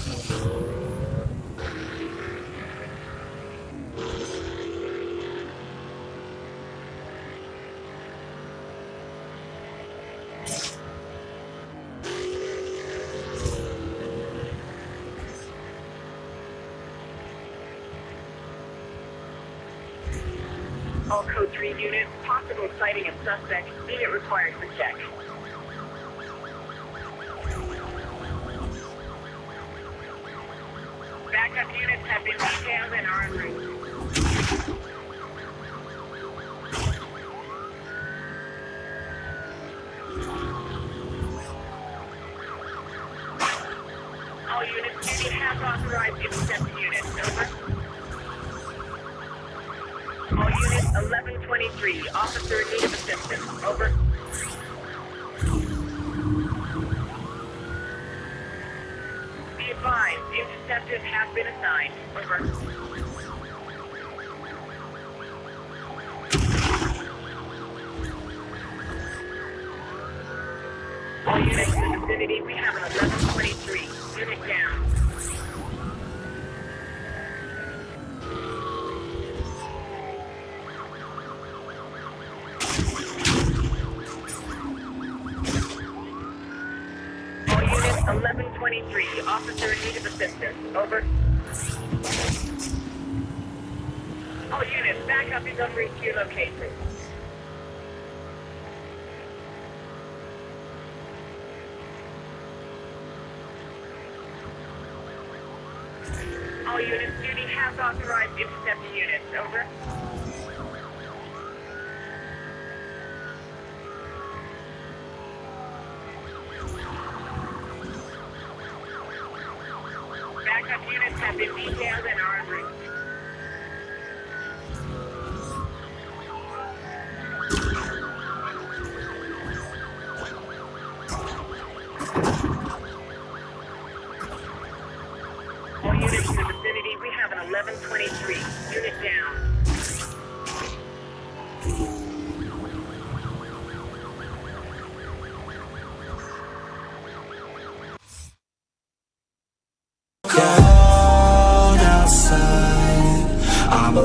All code 3 units, possible sighting of suspect, unit required for check. Backup units have been detailed and. All units, authorized units. Over. All units, 1123. Officer in need of assistance. Over. Been assigned. All units in the vicinity, we have an 1123. Unit down. 1123. Officer in need of assistance. Over. All units. All units, duty has authorized intercept units. Over. pickup units have been detailed and are en. All units in the vicinity, we have an 1123. Unit down.